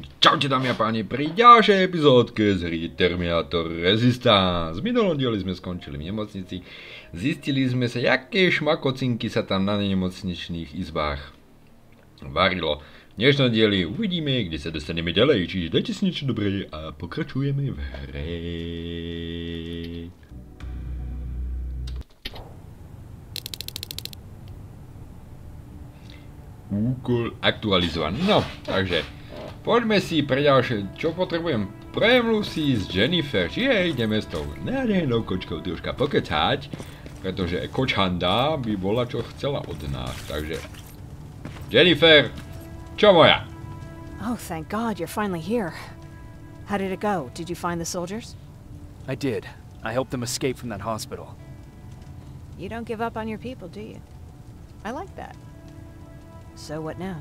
Čaute dámy a páni pri ďalšej epizódke z hry Terminator Resistance. V minulom dieli sme skončili v nemocnici. Zistili sme sa, aké šmakocinky sa tam na nemocničných izbách varilo. V dnešnom dieli uvidíme, kde sa dostaneme ďalej, čiže dajte si niečo dobré a pokračujeme v hre. Úkol aktualizovaný. No, takže poďme si pre ďalšie, čo potrebujem. Premlu si s Jennifer, čiže ideme s tou nádhernou kočkou troška pokecať, pretože kočanda by bola čo chcela od nás, takže Jennifer, čo moja? Oh, thank God, you're finally here. How did it go? Did you find the soldiers? I did. I helped them escape from that hospital. You don't give up on your people, do you? I like that. So what now?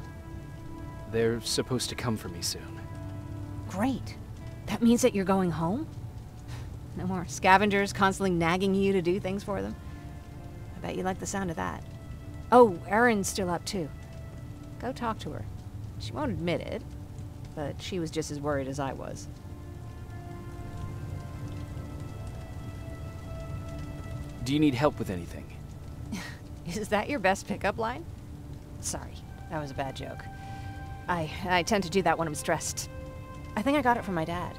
They're supposed to come for me soon. Great. That means that you're going home? No more scavengers constantly nagging you to do things for them? I bet you like the sound of that. Oh, Erin's still up too. Go talk to her. She won't admit it, but she was just as worried as I was. Do you need help with anything? Is that your best pickup line? Sorry, that was a bad joke. I, I tend to do that when I'm stressed. I think I got it from my dad.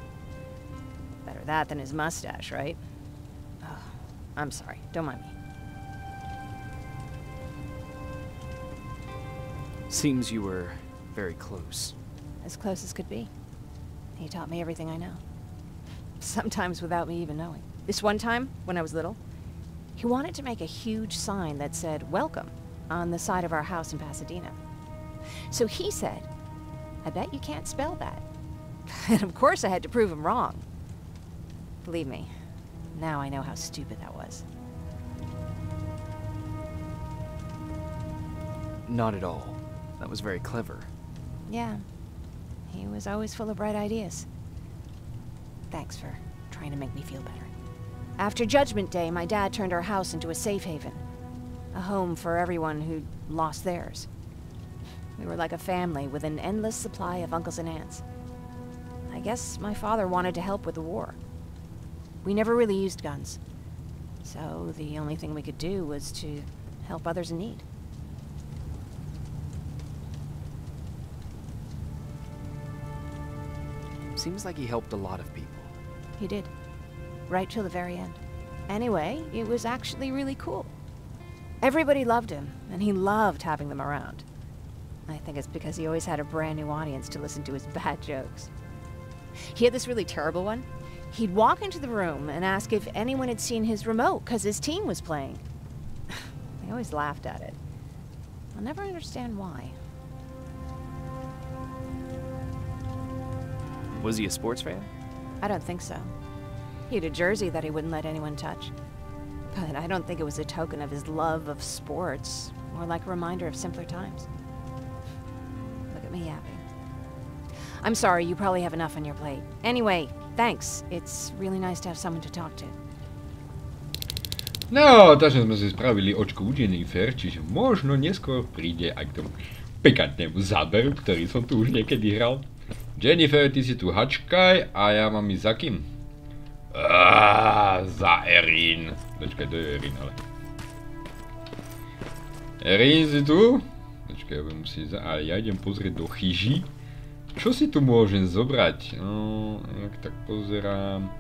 Better that than his mustache, right? Oh, I'm sorry, don't mind me. Seems you were very close. As close as could be. He taught me everything I know. Sometimes without me even knowing. This one time, when I was little, he wanted to make a huge sign that said, Welcome, on the side of our house in Pasadena. So he said, I bet you can't spell that. And of course I had to prove him wrong. Believe me, now I know how stupid that was. Not at all. That was very clever. Yeah, he was always full of bright ideas. Thanks for trying to make me feel better. After Judgment Day, my dad turned our house into a safe haven. A home for everyone who'd lost theirs. We were like a family with an endless supply of uncles and aunts. I guess my father wanted to help with the war. We never really used guns. So the only thing we could do was to help others in need. Seems like he helped a lot of people. He did. Right till the very end. Anyway, it was actually really cool. Everybody loved him, and he loved having them around. I think it's because he always had a brand new audience to listen to his bad jokes. He had this really terrible one. He'd walk into the room and ask if anyone had seen his remote because his team was playing. I always laughed at it. I'll never understand why. Was he a sports fan? I don't think so. He had a jersey that he wouldn't let anyone touch. But I don't think it was a token of his love of sports, more like a reminder of simpler times. At me yapping. I'm sorry, you probably have enough on your plate. Anyway, thanks. It's really nice to have someone to talk to. No, takže sme si spravili očko u Jennifer, čiže možno neskôr príde aj k tomu pikantnému záberu, ktorý som tu už niekedy hral. Jennifer, ty si tu hačkaj a ja mám ísť za kým? Aaaa, za Erin. Počkaj, to je Erin, ale... Erin, si tu? Počkaj, ja musieť za... Ale ja idem pozrieť do chyži. Čo si tu môžem zobrať? No, ak tak pozerám...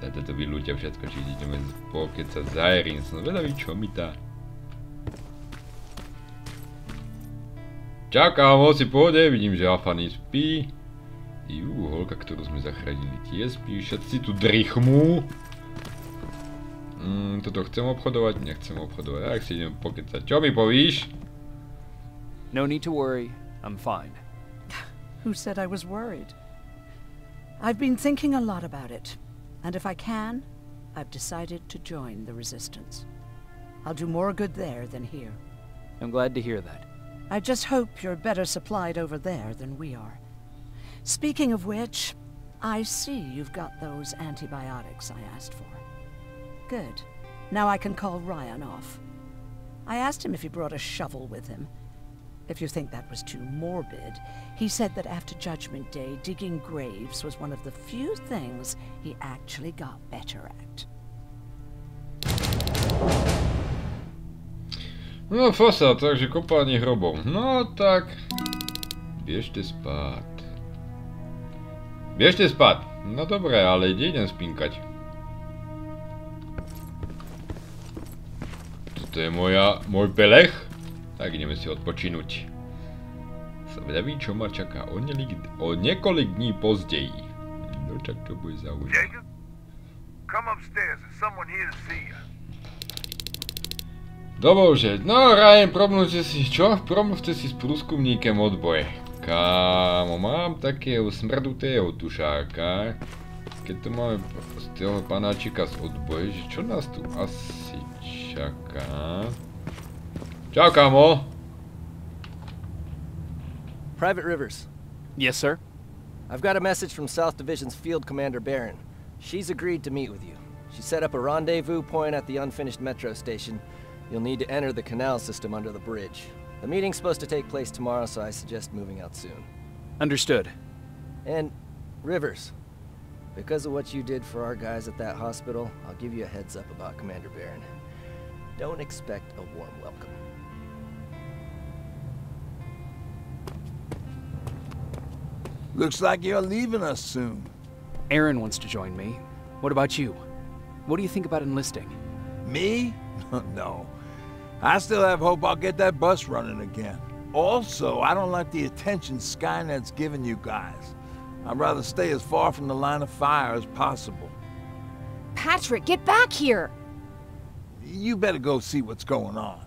Sa toto vylúťa všetko, či ideme pokecať za Erin. Som zvedavý, čo mi tá... Čau, kámo, si pohode? Vidím, že Afany spí. Jú, holka, ktorú sme zachránili, tie spí, všetci tu drichmú. Mm, toto chcem obchodovať? Nechcem obchodovať, ak si idem pokecať. Čo mi povíš? No need to worry. I'm fine. Who said I was worried? I've been thinking a lot about it, and if I can, I've decided to join the Resistance. I'll do more good there than here. I'm glad to hear that. I just hope you're better supplied over there than we are. Speaking of which, I see you've got those antibiotics I asked for. Good. Now I can call Ryan off. I asked him if he brought a shovel with him. If you think that was too morbid, he said that after Judgment Day, digging graves was one of the few things he actually got better at. No fosa, takže kopání hrobou. No tak... Běžte spát. Běžte spát. No dobré, ale jdi idem spinkať. Toto je moja, môj pelech. Tak ideme si odpočinúť. Zvedavý, čo ma čaká o, nelik, o niekoľk dní pozdeji. No čak to bude zaujímavé. Dobože, no Ryan, promluvte si, čo? Promluvte si s prúskumníkem odboje. Kámo, mám takého smrdutého tušáka. Keď to máme z toho panáčika z odboje, že čo nás tu asi čaká? Čau, kámo! Private Rivers, Yes, sir? I've got a message from South Division's Field Commander Baron. She's agreed to meet with you. She set up a rendezvous point at the unfinished metro station. You'll need to enter the canal system under the bridge. The meeting's supposed to take place tomorrow, so I suggest moving out soon. Understood. And, Rivers, because of what you did for our guys at that hospital, I'll give you a heads up about Commander Baron. Don't expect a warm welcome. Looks like you're leaving us soon. Erin wants to join me. What about you? What do you think about enlisting? Me? no. I still have hope I'll get that bus running again. Also, I don't like the attention Skynet's giving you guys. I'd rather stay as far from the line of fire as possible. Patrick, get back here! You better go see what's going on.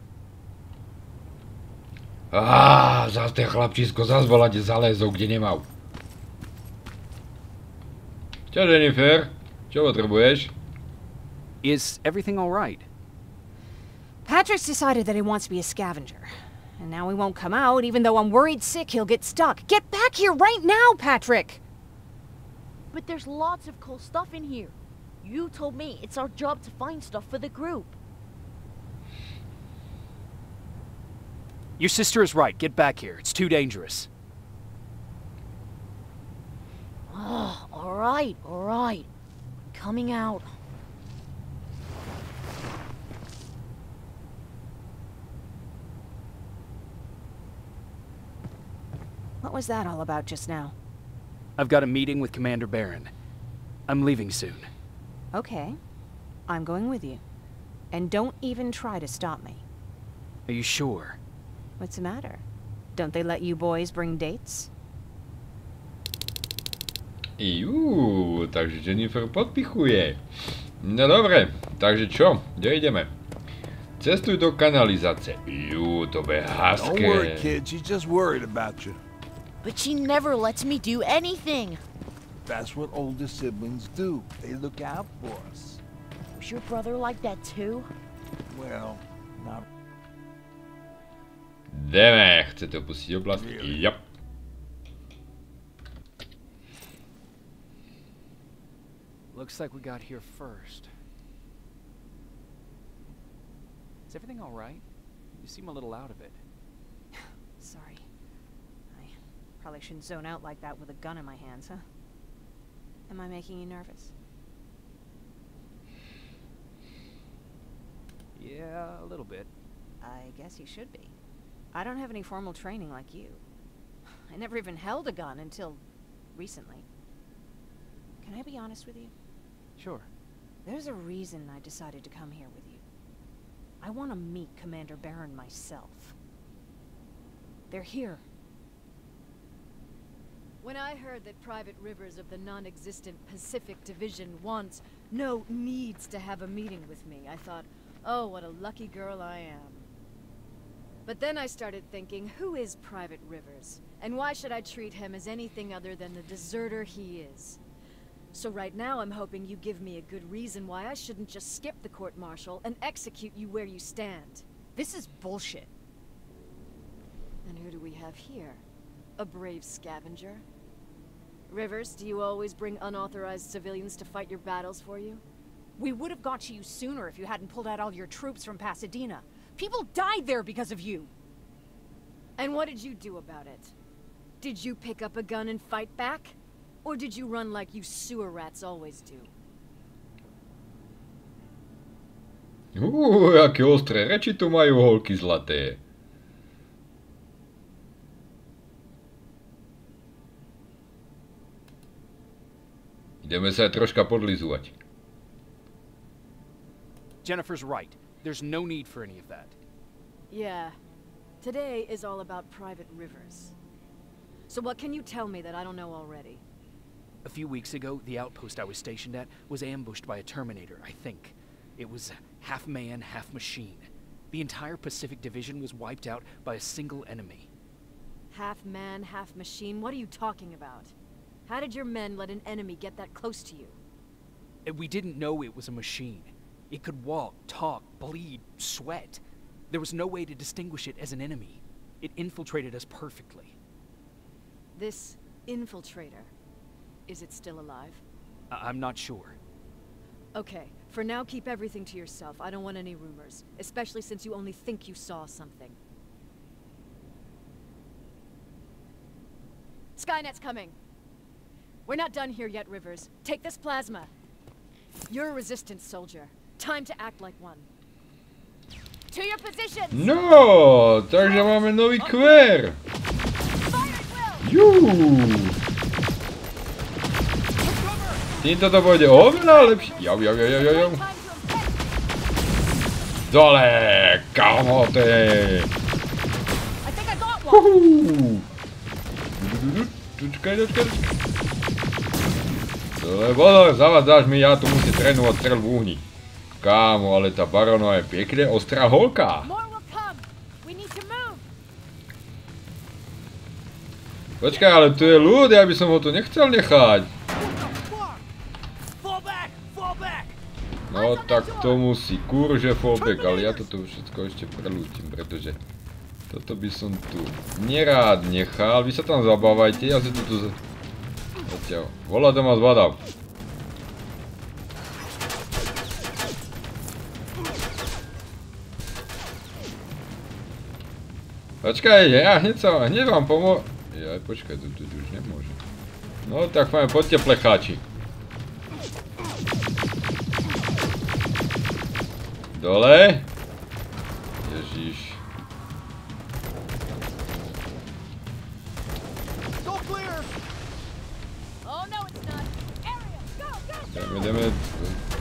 Ah, Á, zás ten chlapčisko zás volať zalezol, kde nemal. Čo, Jennifer? Čo potrebuješ? Is everything all right? Patrick's decided that he wants to be a scavenger. And now he won't come out, even though I'm worried sick he'll get stuck. Get back here right now, Patrick! But there's lots of cool stuff in here. You told me it's our job to find stuff for the group. Your sister is right. Get back here. It's too dangerous. Ah, oh, alright, alright. Coming out. What was that all about just now? I've got a meeting with Commander Baron. I'm leaving soon. Okay. I'm going with you. And don't even try to stop me. Are you sure? What's the matter? Don't they let you boys bring dates? Jú, takže Jennifer podpichuje. No dobre, takže čo? Kde ideme? Cestuj do kanalizácie. Jú, to bude Don't worry, haské. kid. She's just worried about you. But she never lets me do anything. That's what older siblings do. They look out for us. Was your brother like that too? Well, not Jdeme, chcete opustiť oblasť? Really? Yep. Looks like we got here first. Is everything all right? You seem a little out of it. Sorry. I probably shouldn't zone out like that with a gun in my hands, huh? Am I making you nervous? Yeah, a little bit. I guess you should be. I don't have any formal training like you. I never even held a gun until recently. Can I be honest with you? Sure. There's a reason I decided to come here with you. I want to meet Commander Baron myself. They're here. When I heard that Private Rivers of the non-existent Pacific Division wants, no, needs to have a meeting with me, I thought, oh, what a lucky girl I am. But then I started thinking, who is Private Rivers? And why should I treat him as anything other than the deserter he is? So right now I'm hoping you give me a good reason why I shouldn't just skip the court-martial and execute you where you stand. This is bullshit. And who do we have here? A brave scavenger? Rivers, do you always bring unauthorized civilians to fight your battles for you? We would have got to you sooner if you hadn't pulled out all your troops from Pasadena. People died there because of you. And what did you do about it? Did you pick up a gun and fight back? Or did you run like you sewer rats always do? Uuu, jaké ostré reči tu majú holky zlaté. Ideme sa troška podlizovať. Jennifer's right. There's no need for any of that. Yeah. Today is all about private rivers. So what can you tell me that I don't know already? A few weeks ago, the outpost I was stationed at was ambushed by a Terminator, I think. It was half man, half machine. The entire Pacific Division was wiped out by a single enemy. Half man, half machine? What are you talking about? How did your men let an enemy get that close to you? Uh, we didn't know it was a machine. It could walk, talk, bleed, sweat. There was no way to distinguish it as an enemy. It infiltrated us perfectly. This infiltrator, is it still alive? I- I'm not sure. Okay, for now keep everything to yourself. I don't want any rumors, especially since you only think you saw something. Skynet's coming. We're not done here yet, Rivers. Take this plasma. You're a resistance soldier. Time to act like one. To your positions! No, takže máme nový kvér. Fire at will! Jú. Týmto to pôjde oveľa lepšie. Jau, jau, jau, jau, jau. Dole, kamote. Počkaj, počkaj, počkaj. Lebo no, zavadzáš mi, ja tu musím trénovať strel v úhni. Kámo, ale tá barona je pekne ostrá holka. Počkaj, ale tu je ľud, ja by som ho tu nechcel nechať. No tak to musí, kurže fallback, ale ja toto všetko ešte prelútim, pretože toto by som tu nerád nechal. Vy sa tam zabávajte, ja si tu tu... Zatiaľ, volá doma zbadám. Počkaj, ja hneď sa, hneď vám pomô... Jaj, počkaj, tu, tu už nemôže. No tak fajn, poďte plecháči. Go, go. Ideme, ideme.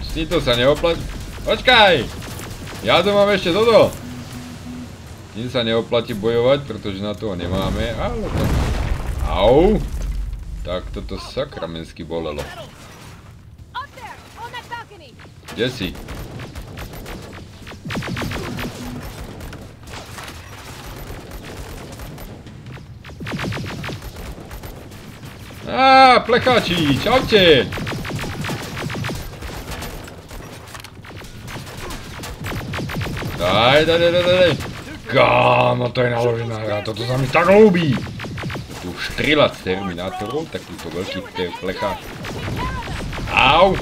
S týmto sa neoplatí. Počkaj! Ja tu mám ešte toto. Tým sa neoplatí bojovať, pretože na toho nemáme, ale tak... Au! Tak toto sakramensky bolelo. Kde si? Á, plecháči, čaute! Daj, daj, daj, daj, daj. Kámo, to je naložená hra, toto sa mi tak ľúbi. Tu štrilac Terminátorov, takýto veľký plecháč. Au!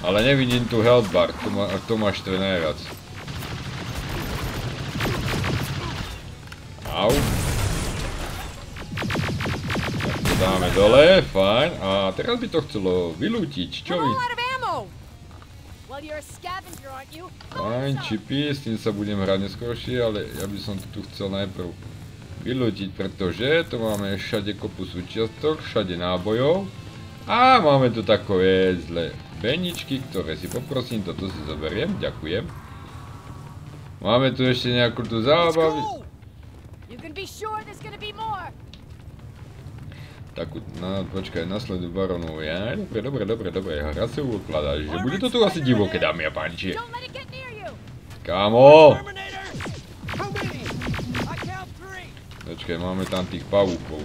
Ale nevidím tu health bar, to ma, to ma štve najviac. Au. Dáme dole, fajn. A teraz by to chcelo vylútiť, čo vy? Fajn, čipy, s tým sa budem hrať neskôršie, ale ja by som to tu chcel najprv vylútiť, pretože tu máme všade kopu súčiastok, všade nábojov. A máme tu takové zlé beničky, ktoré si poprosím, toto si zoberiem, ďakujem. Máme tu ešte nejakú tú zábavu, takú, no počkaj, nasleduj baronov, ja, dobre, dobre, dobre, dobre, hra sa ukladá, že bude to tu asi divoké, dámy a you. kámo, počkaj, máme tam tých pavúkov.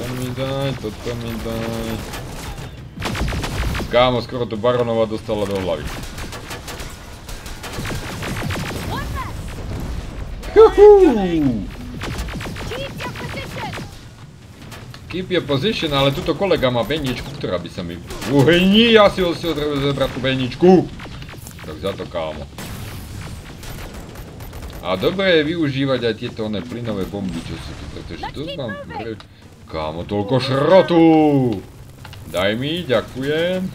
To mi daj, toto mi daj. Кама скоро до Баронова достала до лаві. Keep your position, ale tuto kolega má beničku, která by se mi... Uhyní, já si ho chtěl zebrat tu beničku. Tak za to, kámo. A dobre je využívať aj tieto oné plynové bomby, čo sú tu, pretože tu mám... Kámo, toľko šrotu! Daj mi, ďakujem.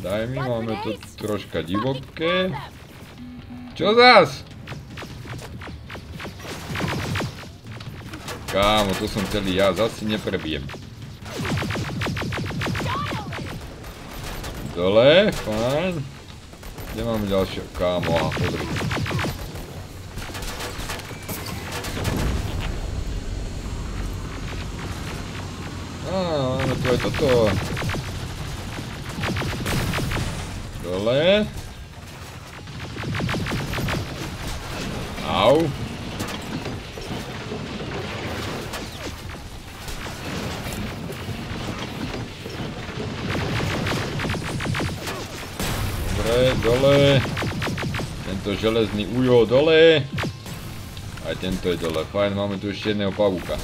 Daj mi, máme to troška divoké. Čo zas? Kámo, to som celý ja, zase neprebijem. Dole, fajn. Kde máme ďalšie? Kámo, aha, pozri. Á, máme tu aj toto. Dole. Au. Dobre, dole. Tento železný ujo dole. Aj tento je dole. Fajn, máme tu ešte jedného pavúka.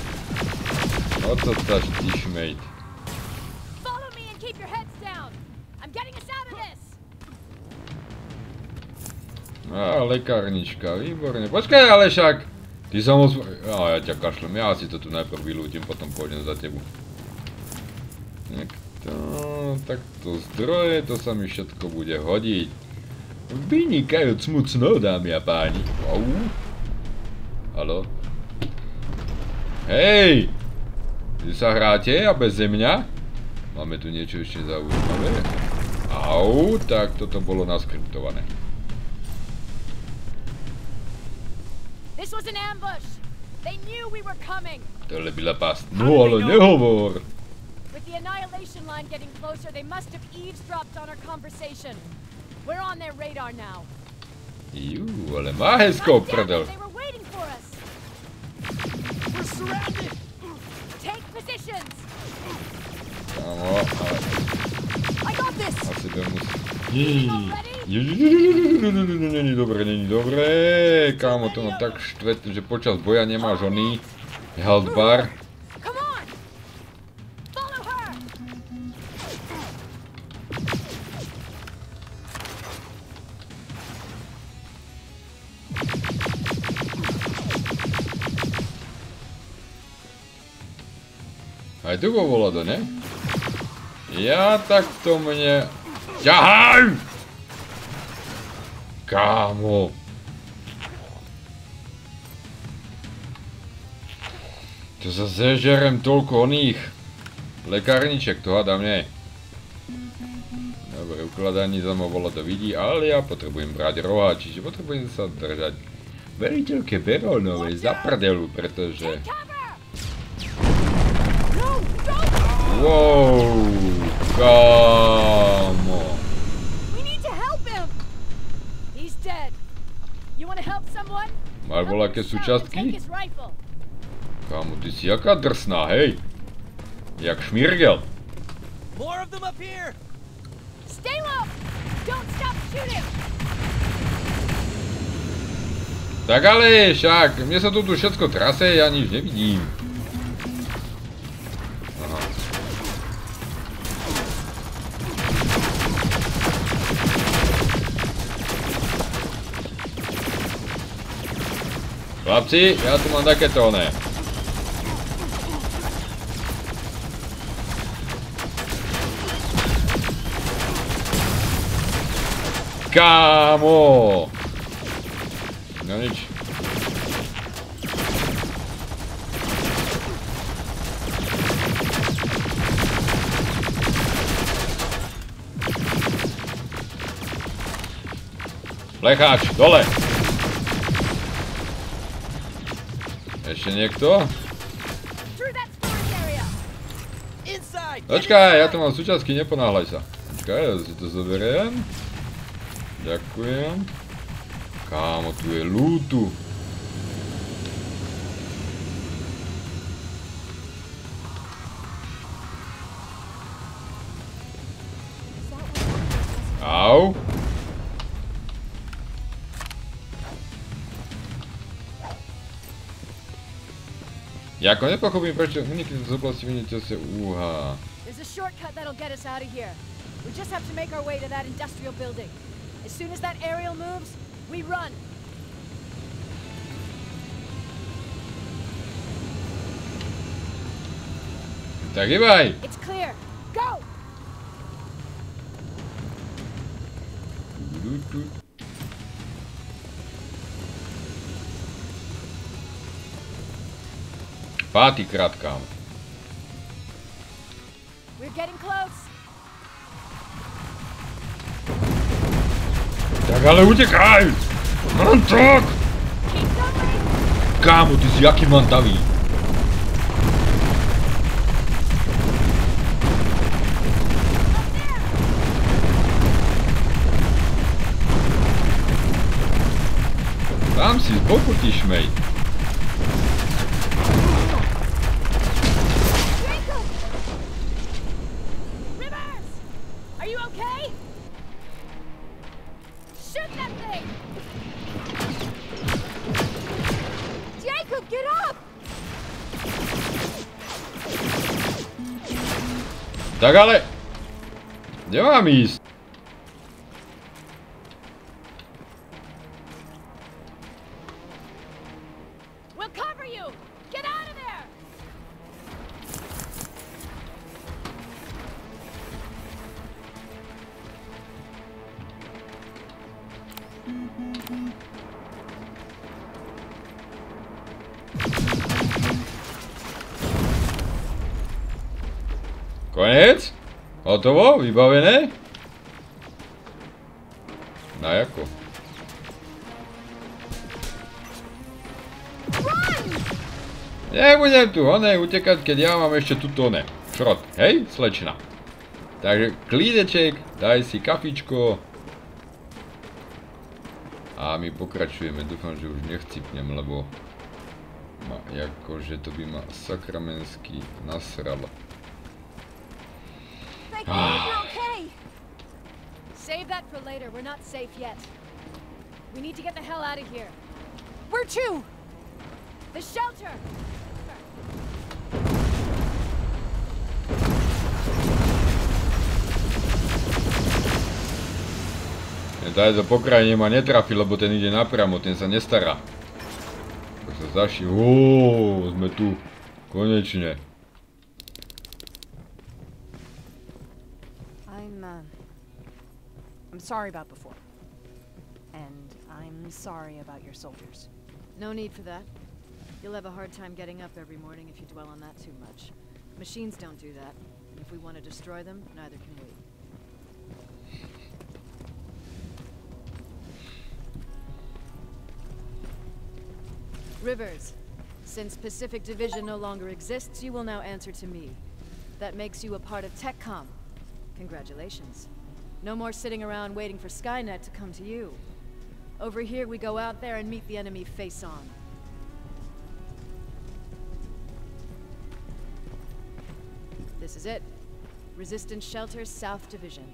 No to sa šmejt. Follow me and keep your heads down. I'm getting us out of this. Á, lekárnička, výborne. Počkaj, ale však... Ty sa moc... Á, ja ťa kašlem, ja si to tu najprv vylútim, potom pôjdem za tebu. Tak to... Takto zdroje, to sa mi všetko bude hodiť. Vynikajúc mucno, dámy a páni. Au. Haló? Hej! Vy sa hráte a beze mňa? Máme tu niečo ešte zaujímavé. Au, tak toto bolo naskriptované. This was an ambush. They knew we were coming. Tohle byla past. No ale nehovor. With the annihilation line getting closer, they must have eavesdropped on our conversation. We're on their radar now. Jú, ale má hezkou prdel. They were waiting for us. We're surrounded! Kámo, ale asi budem musieť... Ready? Není dobré. Kámo, to ma tak štve, že počas boja nemáš oný health bar. Aj tu bol volado, ne? Ja tak to mne... Ťahaj! Kámo. To sa zežerem toľko oných lekárniček, to hádam nie. Dobre, ukladanie za ma volado vidí, ale ja potrebujem brať roha, čiže potrebujem sa držať veliteľke Veronovej za prdelu, pretože... Wow, kámo. We need to help him. He's dead. You want to help someone? Take his rifle. Kámo, ty si jaká drsná, hej? Jak šmirgel. More of them up here! Stay low. Don't stop shooting. Tak ale však, mne sa tu tu všetko trase, ja nič nevidím. Chlapci, ja tu mám takéto oné. Kámo! No nič. Plecháč, dole! Ešte niekto? Počkaj, ja tu mám súčiastky, neponáhľaj sa. Počkaj, ja si to zoberiem. Ďakujem. Kámo, tu je lútu. Ja ako nepochopím, prečo uniknete z oblasti vyniete úha. There's a shortcut that'll get us out of here. We just have to make our way to that industrial building. As soon as that aerial moves, we run. Tak jebaj! It's clear. Go! Pátýkrát, kámo. We're getting close. Tak ale utekaj! Mantok! Kámo, ty si jaký mantavý. Tam si z boku ty šmej. Tak ale... Kde mám ísť? Hotovo? Vybavené? No jako? Nebudem tu oné utekať, keď ja mám ešte tuto oné. Šrot, hej, slečna. Takže klídeček, daj si kafičko. A my pokračujeme, dúfam, že už nechcipnem, lebo ma, akože to by ma sakramensky nasralo. You're okay! Save that for later. We're not safe yet. We need to get the hell out of here. Where to? The shelter! Daj to pokrajenie ma netrafi, lebo ten ide napriamo, ten sa nestará. Tak sa zaši... Ó, sme tu. Konečne. Sorry about before. And I'm sorry about your soldiers. No need for that. You'll have a hard time getting up every morning if you dwell on that too much. Machines don't do that. And if we want to destroy them, neither can we. Rivers, since Pacific Division no longer exists, you will now answer to me. That makes you a part of TechCom. Congratulations. No more sitting around waiting for Skynet to come to you. Over here, we go out there and meet the enemy face on. This is it. Resistance Shelter South Division.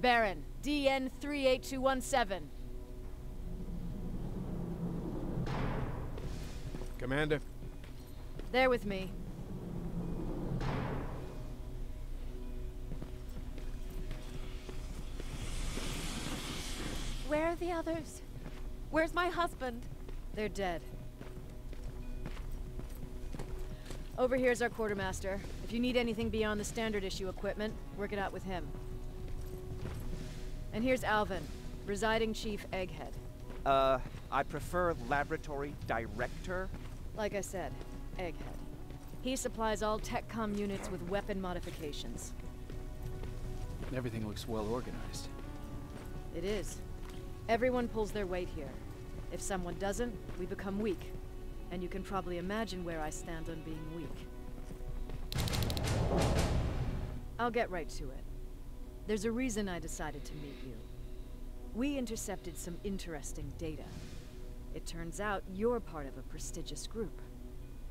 Baron, DN 38217. Commander, There with me. The others? Where's my husband? They're dead. Over here's our quartermaster. If you need anything beyond the standard issue equipment, work it out with him. And here's Alvin, residing chief Egghead. Uh, I prefer laboratory director. Like I said, Egghead. He supplies all TechCom units with weapon modifications. Everything looks well organized. It is. Everyone pulls their weight here. If someone doesn't, we become weak. And you can probably imagine where I stand on being weak. I'll get right to it. There's a reason I decided to meet you. We intercepted some interesting data. It turns out you're part of a prestigious group.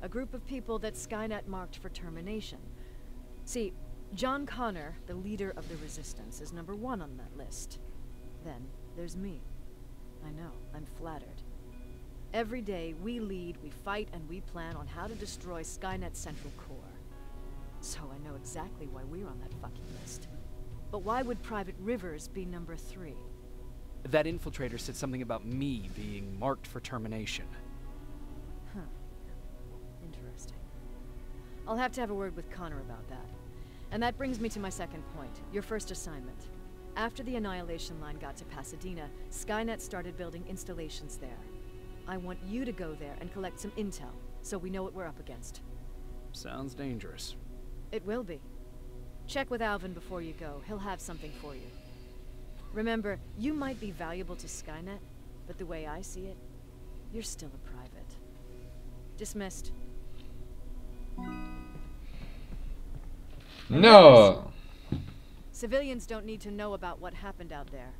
A group of people that Skynet marked for termination. See, John Connor, the leader of the Resistance, is number one on that list. Then there's me. I know, I'm flattered. Every day, we lead, we fight, and we plan on how to destroy Skynet's central core. So I know exactly why we're on that fucking list. But why would Private Rivers be number three? That infiltrator said something about me being marked for termination. Huh. Interesting. I'll have to have a word with Connor about that. And that brings me to my second point, your first assignment. After the Annihilation Line got to Pasadena, Skynet started building installations there. I want you to go there and collect some intel, so we know what we're up against. Sounds dangerous. It will be. Check with Alvin before you go. He'll have something for you. Remember, you might be valuable to Skynet, but the way I see it, you're still a private. Dismissed. No! Civilians don't need to know about what happened out there.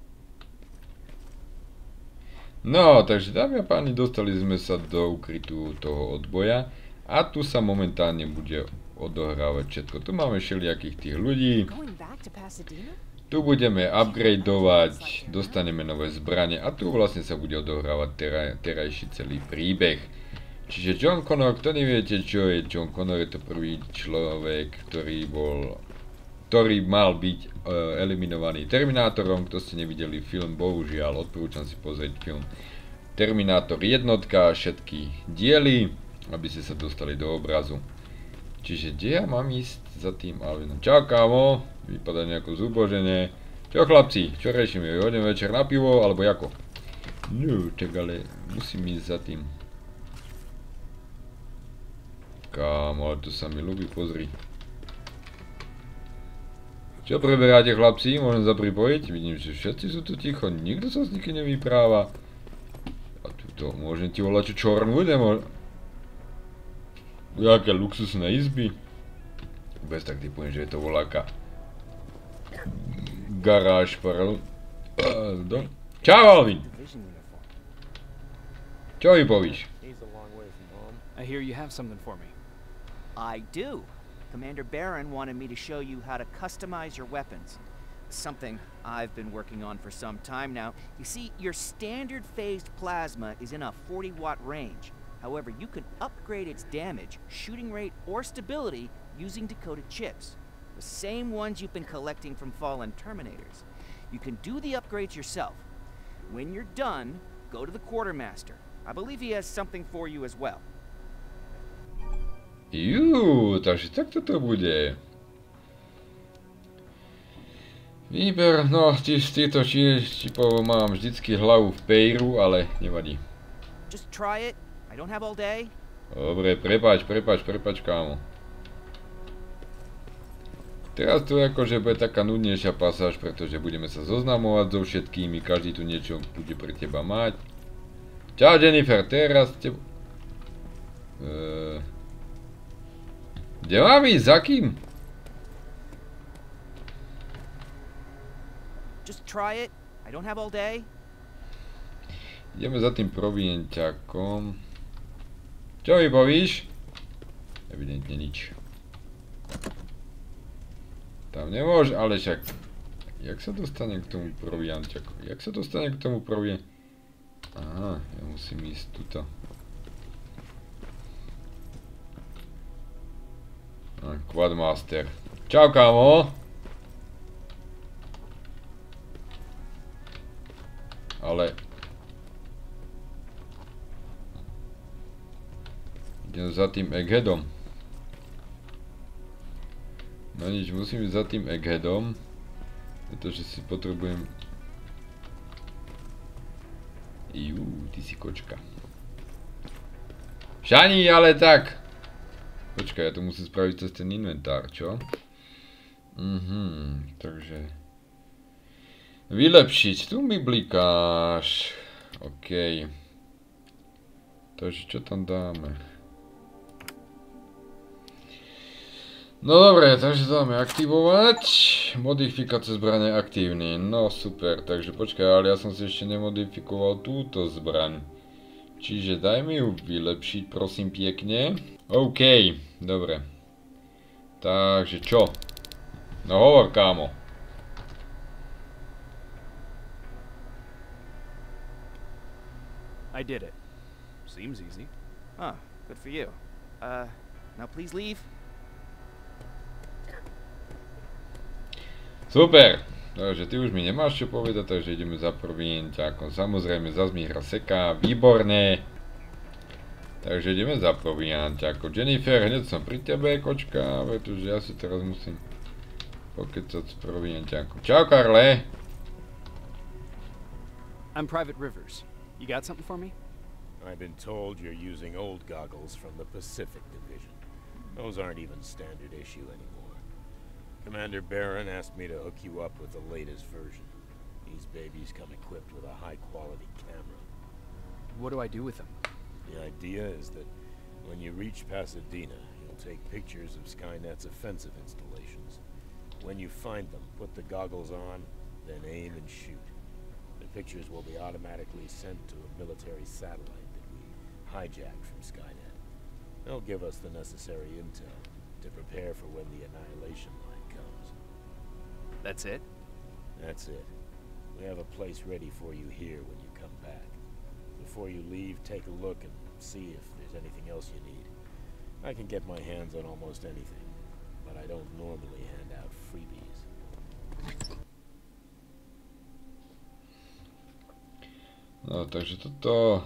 No, takže dámy a páni, dostali sme sa do ukrytu toho odboja a tu sa momentálne bude odohrávať všetko. Tu máme všelijakých tých ľudí. Tu budeme upgradeovať, dostaneme nové zbranie a tu vlastne sa bude odohrávať teraj, terajší celý príbeh. Čiže John Connor, kto neviete čo je, John Connor je to prvý človek, ktorý bol ktorý mal byť uh, eliminovaný Terminátorom. Kto ste nevideli film, bohužiaľ, odporúčam si pozrieť film Terminátor jednotka, všetky diely, aby ste sa dostali do obrazu. Čiže kde ja mám ísť za tým Alvinom? Čau kámo, vypadá nejako zúboženie. Čo chlapci, čo riešime? Hodím večer na pivo, alebo jako? No, tak ale musím ísť za tým. Kámo, ale to sa mi ľúbi, pozri. Čo preberáte chlapci? Môžem sa pripojiť? Vidím, že všetci sú tu ticho, nikto sa s nikým nevypráva. A tuto, môžem ti volať čo čornú idem? Jaké luxusné izby. Bez tak typujem, že je to voláka. Garáž, pardon. Čau Alvin! Čo mi povíš? I hear you have something for me. I do. Commander Baron wanted me to show you how to customize your weapons. Something I've been working on for some time now. You see, your standard phased plasma is in a 40 watt range. However, you can upgrade its damage, shooting rate, or stability using decoded chips. The same ones you've been collecting from fallen Terminators. You can do the upgrades yourself. When you're done, go to the Quartermaster. I believe he has something for you as well. Jú, takže takto to bude. Výber, no, tí, z týchto čipov mám vždycky hlavu v pejru, ale nevadí. Dobre, prepač, prepač, prepač, kámo. Teraz tu akože bude taká nudnejšia pasáž, pretože budeme sa zoznamovať so všetkými, každý tu niečo bude pre teba mať. Čau Jennifer, teraz teba... Eee... Kde mám ísť? Za kým? Ideme za tým provienťakom. Čo mi povíš? Evidentne nič. Tam nemôže, ale však... Jak sa dostane k tomu provianťaku? Jak sa dostane k tomu provien... Aha, ja musím ísť tuto. Quadmaster. Čau kámo. Ale... Idem za tým Eggheadom. No nič, musím za tým Eggheadom. Pretože si potrebujem... Jú, ty si kočka. Šani, ale tak! Počkaj, ja to musím spraviť cez ten inventár, čo? Mhm, takže... Vylepšiť, tu mi blikáš. OK. Takže čo tam dáme? No dobre, takže dáme aktivovať. Modifikácia zbrane aktívny. No super, takže počkaj, ale ja som si ešte nemodifikoval túto zbraň. Čiže dajme ju vylepšiť, prosím pekne. OK, dobre. Takže čo? No hovor, kámo. I did it. Seems easy. Huh, good for you. Uh, now please leave. Super! Takže ty už mi nemáš čo povedať, takže ideme za provienťakom. Samozrejme, zase mi hra seká, výborné. Takže ideme za provianťakom. Jennifer, hneď som pri tebe, kočka, pretože ja si teraz musím pokecať s provianťakom. Čau, Karle! I'm Private Rivers. You got something for me? I've been told you're using old goggles from the Pacific Division. Those aren't even standard issue anymore. Commander Baron asked me to hook you up with the latest version. These babies come equipped with a high-quality camera. What do I do with them? The idea is that when you reach Pasadena, you'll take pictures of Skynet's offensive installations. When you find them, put the goggles on, then aim and shoot. The pictures will be automatically sent to a military satellite that we hijacked from Skynet. They'll give us the necessary intel to prepare for when the annihilation. That's it? That's it. We have a place ready for you here when you come back. Before you leave, take a look and see if there's anything else you need. I can get my hands on almost anything, but I don't normally hand out freebies. No, takže toto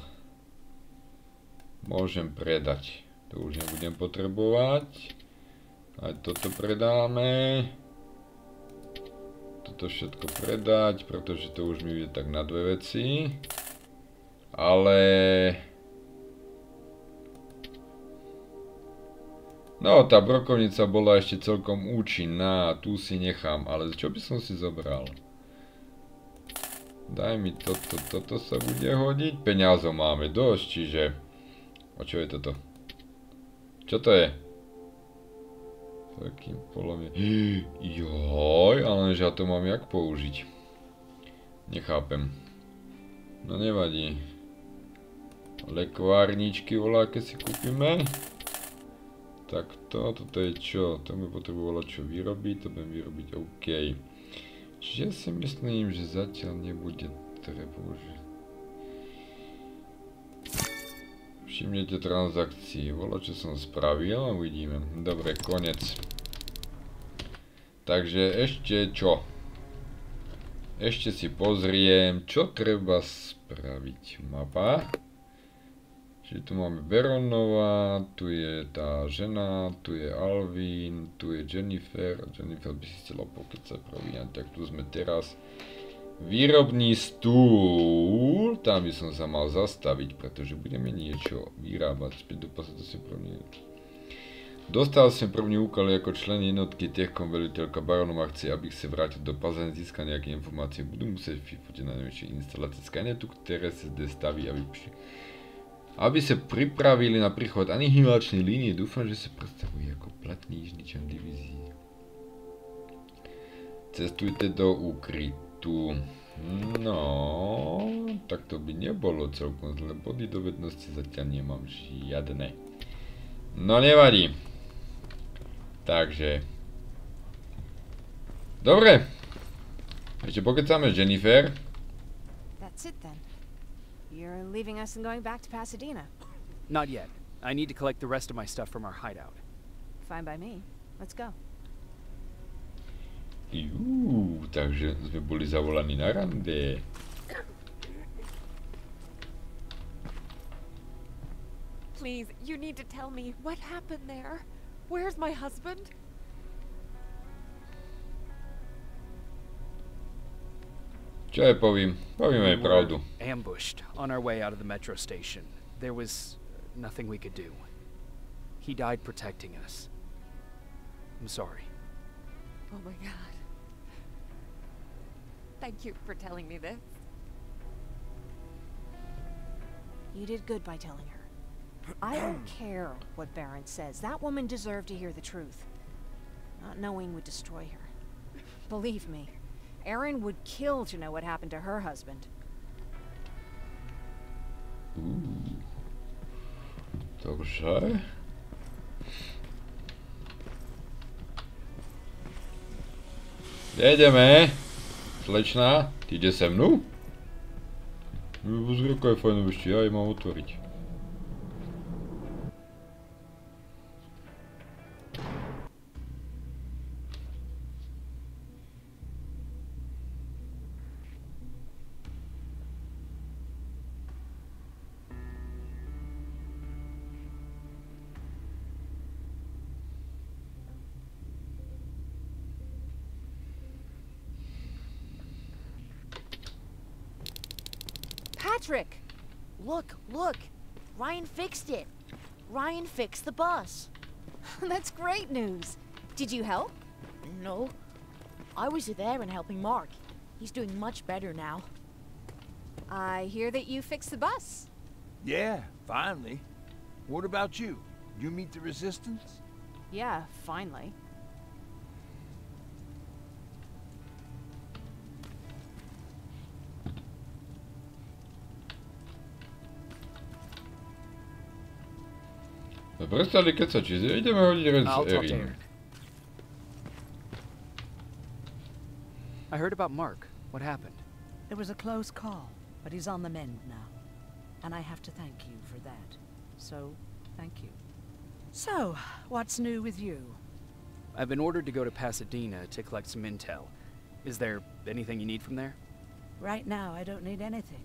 môžem predať. To už nebudem potrebovať. Aj toto predáme. Toto všetko predať, pretože to už mi ide tak na dve veci. Ale... No, tá brokovnica bola ešte celkom účinná, tu si nechám, ale čo by som si zobral? Daj mi toto, toto sa bude hodiť. Peňazov máme dosť, čiže... A čo je toto? Čo to je? Takým polom je... Joj, ale že ja to mám jak použiť? Nechápem. No nevadí. Lekvárničky voľaké si kúpime. Takto, toto je čo? To by potrebovalo čo vyrobiť, to budem vyrobiť OK. Čiže ja si myslím, že zatiaľ nebude treba už... Všimnete transakcie, voľa čo som spravil uvidíme. Dobre, konec. Takže ešte čo? Ešte si pozriem, čo treba spraviť. Mapa. Čiže tu máme Veronová, tu je tá žena, tu je Alvin, tu je Jennifer. Jennifer by si chcela pokecať províňať, tak tu sme teraz. Výrobný stúl, tam by som sa mal zastaviť, pretože budeme niečo vyrábať. Späť do si prvný. Dostal som první úkol ako člen jednotky Techcom veliteľka Baronova chce, abych sa vrátil do Plzeň, získal nejaké informácie. Budú musieť vyfotiť na najväčšie instalácie Skynetu, ktoré sa zde staví, aby pri aby sa pripravili na príchod anihilačnej línie. Dúfam, že sa predstavuje ako platný jižničan divízii. Cestujte do úkrytu. No, tak to by nebolo celkom zle. Body do vednosti zatiaľ nemám žiadne. No nevadí. Takže. Dobre. Ešte pokecáme Jennifer. That's it then. You're leaving us and going back to Pasadena. Not yet. I need to collect the rest of my stuff from our hideout. Fine by me. Let's go. Jú, takže sme boli zavolaní na rande. Please, you need to tell me what happened there. Where's my husband? Čo je povím? Povím aj We pravdu. were ambushed on our way out of the metro station. There was uh, nothing we could do. He died protecting us. I'm sorry. Oh my god. Thank you for telling me this. You did good by telling her. I don't care what Baron says. That woman deserved to hear the truth. Not knowing would destroy her. Believe me, Erin would kill to know what happened to her husband. Uuu. Dobrze. Jedeme. Slečná, ty ide se mnou? No, Pozri, aká je ešte, ja jej mám otvoriť. Ryan fixed the bus. That's great news. Did you help? No. I was there and helping Mark. He's doing much better now. I hear that you fixed the bus. Yeah, finally. What about you? You meet the resistance? Yeah, finally. Prestali kecać, ideme hodiť red I'll talk to Erin. I heard about Mark. What happened? It was a close call, but he's on the mend now. And I have to thank you for that. So, thank you. So, what's new with you? I've been ordered to go to Pasadena to collect some intel. Is there anything you need from there? Right now, I don't need anything.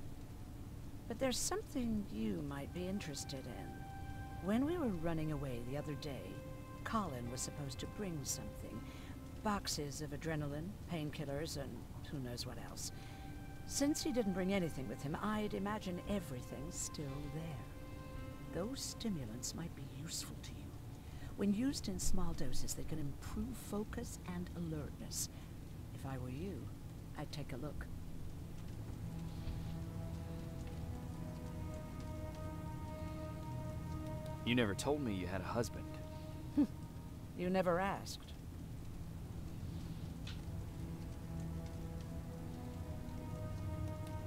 But there's something you might be interested in. When we were running away the other day, Colin was supposed to bring something. Boxes of adrenaline, painkillers, and who knows what else. Since he didn't bring anything with him, I'd imagine everything's still there. Those stimulants might be useful to you. When used in small doses, they can improve focus and alertness. If I were you, I'd take a look. You never told me you had a husband. You never asked.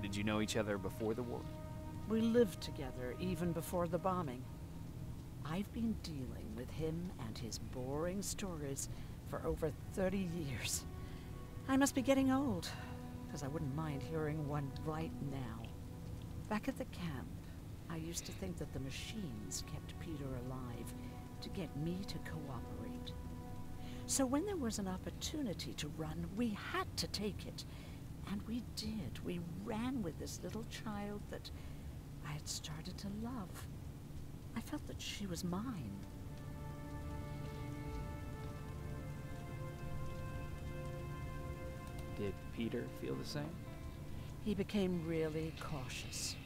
Did you know each other before the war? We lived together even before the bombing. I've been dealing with him and his boring stories for over 30 years. I must be getting old, because I wouldn't mind hearing one right now. Back at the camp, I used to think that the machines kept Peter alive to get me to cooperate. So when there was an opportunity to run, we had to take it. And we did. We ran with this little child that I had started to love. I felt that she was mine. Did Peter feel the same? He became really cautious.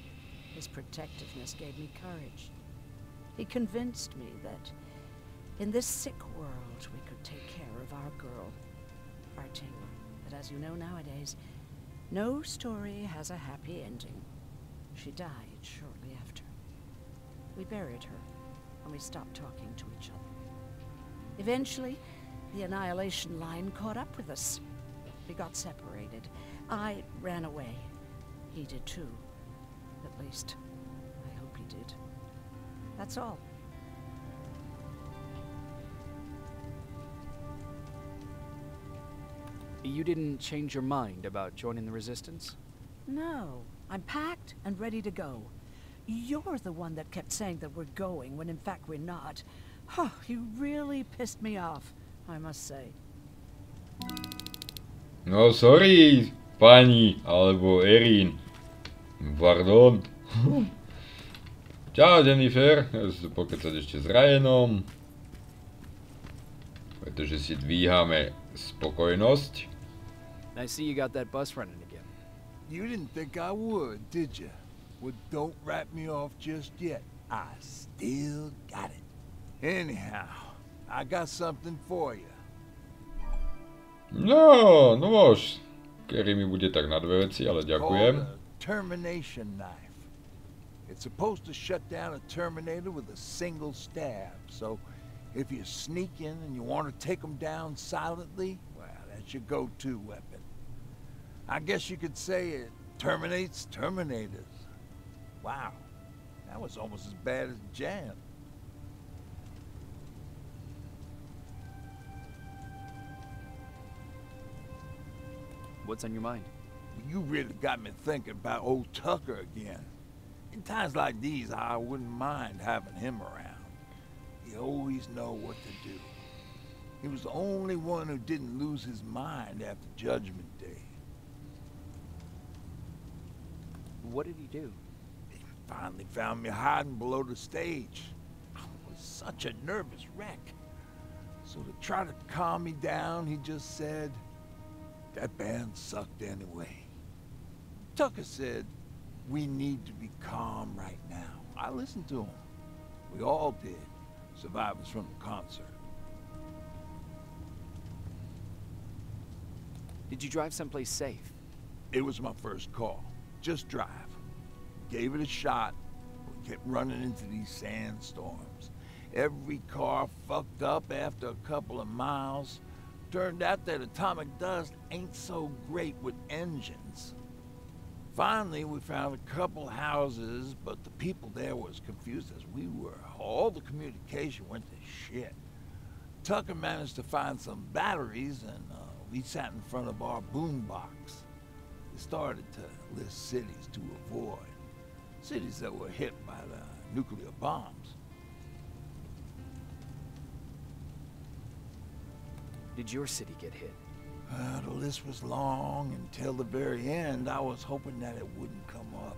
His protectiveness gave me courage. He convinced me that in this sick world we could take care of our girl, our. But as you know nowadays, no story has a happy ending. She died shortly after. We buried her, and we stopped talking to each other. Eventually, the Annihilation Line caught up with us. We got separated. I ran away. He did too. At least, I hope he did. That's all. You didn't change your mind about joining the Resistance? No, I'm packed and ready to go. You're the one that kept saying that we're going when in fact we're not. Oh, you really pissed me off, I must say. No sorry, pani, alebo Erin. Pardon. Čau Jennifer, ja sa tu pokecať ešte s Ryanom. Pretože si dvíhame spokojnosť. I see you got that bus running again. You didn't think I would, did you? Well, don't wrap me off just yet. I still got it. Anyhow, I got something for you. No, no môž. Kerry mi bude tak na dve veci, ale ďakujem. Termination knife. It's supposed to shut down a Terminator with a single stab, so if you sneak in and you want to take them down silently, well, that's your go-to weapon. I guess you could say it terminates Terminators. Wow, that was almost as bad as Jan. What's on your mind? You really got me thinking about old Tucker again. In times like these, I wouldn't mind having him around. He always know what to do. He was the only one who didn't lose his mind after Judgment Day. What did he do? He finally found me hiding below the stage. I was such a nervous wreck. So to try to calm me down, he just said, that band sucked anyway. Tucker said, we need to be calm right now. I listened to him. We all did. Survivors from the concert. Did you drive someplace safe? It was my first call. Just drive. Gave it a shot. We kept running into these sandstorms. Every car fucked up after a couple of miles. Turned out that atomic dust ain't so great with engines. Finally, we found a couple houses, but the people there were as confused as we were. All the communication went to shit. Tucker managed to find some batteries, and uh, we sat in front of our boombox. They started to list cities to avoid. Cities that were hit by the nuclear bombs. Did your city get hit? Uh, the list was long until the very end. I was hoping that it wouldn't come up.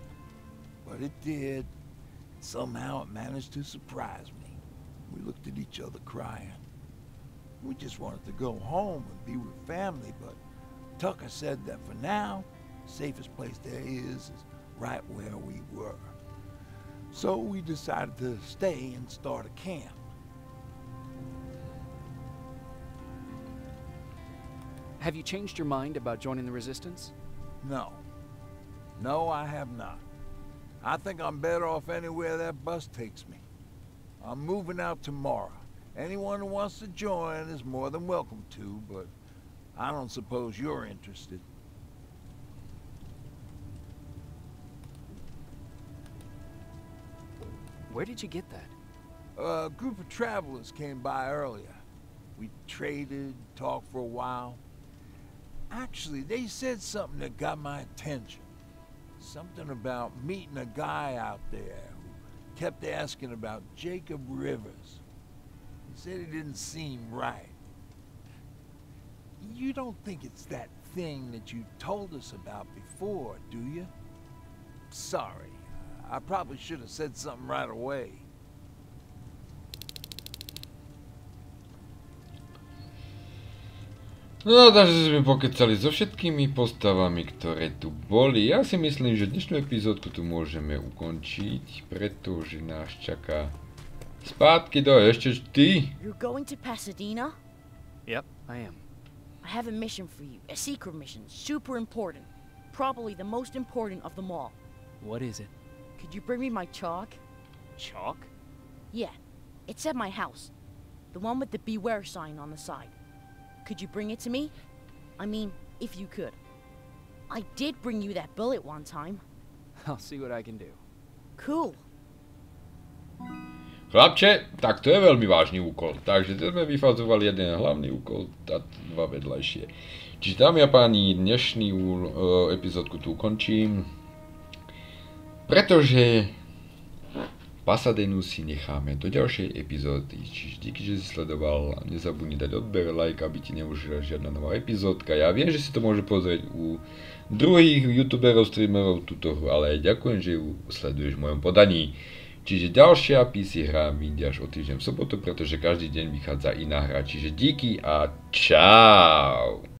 But it did. Somehow it managed to surprise me. We looked at each other crying. We just wanted to go home and be with family, but Tucker said that for now, the safest place there is is right where we were. So we decided to stay and start a camp. Have you changed your mind about joining the Resistance? No. No, I have not. I think I'm better off anywhere that bus takes me. I'm moving out tomorrow. Anyone who wants to join is more than welcome to, but I don't suppose you're interested. Where did you get that? A group of travelers came by earlier. We traded, talked for a while. Actually, they said something that got my attention. Something about meeting a guy out there who kept asking about Jacob Rivers. He said he didn't seem right. You don't think it's that thing that you told us about before, do you? Sorry. I probably should have said something right away. No, takže sme pokecali so všetkými postavami, ktoré tu boli. Ja si myslím, že dnešnú epizódku tu môžeme ukončiť, pretože nás čaká spátky do ešte ty. You're going to Pasadena? Yep, I am. I have a mission for you. A secret mission. Super important. Probably the most important of them all. What is it? Could you bring me my chalk? Chalk? Yeah. It's at my house. The one with the beware sign on the side. Could you bring it to me? I mean, if you could. I did bring you that bullet one time. I'll see what I can do. Cool. Chlapče, tak to je veľmi vážny úkol. Takže teď sme vyfazovali jeden hlavný úkol a dva vedľajšie. Čiže dámy a páni, dnešný uh, epizódku tu ukončím. Pretože Pasadenu si necháme do ďalšej epizódy. Čiže díky, že si sledoval. Nezabudni dať odber, like, aby ti neužila žiadna nová epizódka. Ja viem, že si to môže pozrieť u druhých youtuberov, streamerov túto hru, ale ďakujem, že ju sleduješ v mojom podaní. Čiže ďalšia PC hra vyjde až o týždeň v sobotu, pretože každý deň vychádza iná hra. Čiže díky a čau!